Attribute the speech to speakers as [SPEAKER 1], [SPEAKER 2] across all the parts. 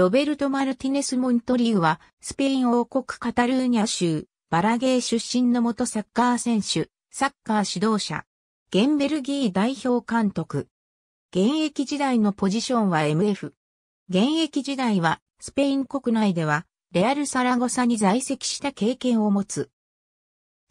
[SPEAKER 1] ロベルト・マルティネス・モントリウは、スペイン王国カタルーニャ州、バラゲー出身の元サッカー選手、サッカー指導者、ゲンベルギー代表監督。現役時代のポジションは MF。現役時代は、スペイン国内では、レアル・サラゴサに在籍した経験を持つ。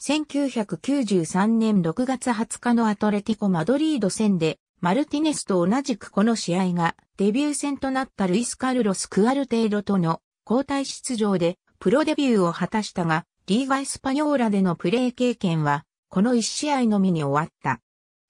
[SPEAKER 1] 1993年6月20日のアトレティコ・マドリード戦で、マルティネスと同じくこの試合がデビュー戦となったルイス・カルロス・クアルテードとの交代出場でプロデビューを果たしたが、リーガ・エスパニョーラでのプレー経験はこの1試合のみに終わった。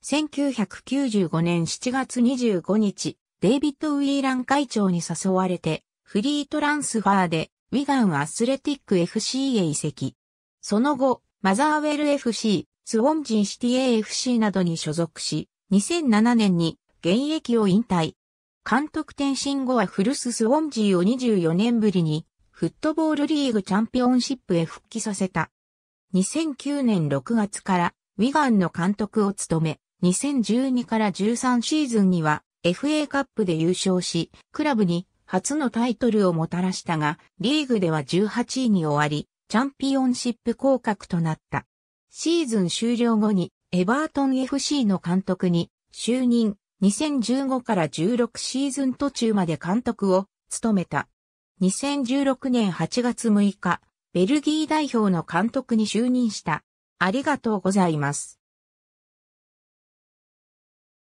[SPEAKER 1] 1995年7月25日、デイビッド・ウィーラン会長に誘われて、フリートランスファーで、ウィガンアスレティック FC へ移籍。その後、マザーウェル FC、スウォンジンシティ AFC などに所属し、2007年に現役を引退。監督転身後はフルススウォンジーを24年ぶりにフットボールリーグチャンピオンシップへ復帰させた。2009年6月からウィガンの監督を務め、2012から13シーズンには FA カップで優勝し、クラブに初のタイトルをもたらしたが、リーグでは18位に終わり、チャンピオンシップ降格となった。シーズン終了後にエバートン FC の監督に就任、2015から16シーズン途中まで監督を務めた。2016年8月6日、ベルギー代表の監督に就任した。ありがとうございます。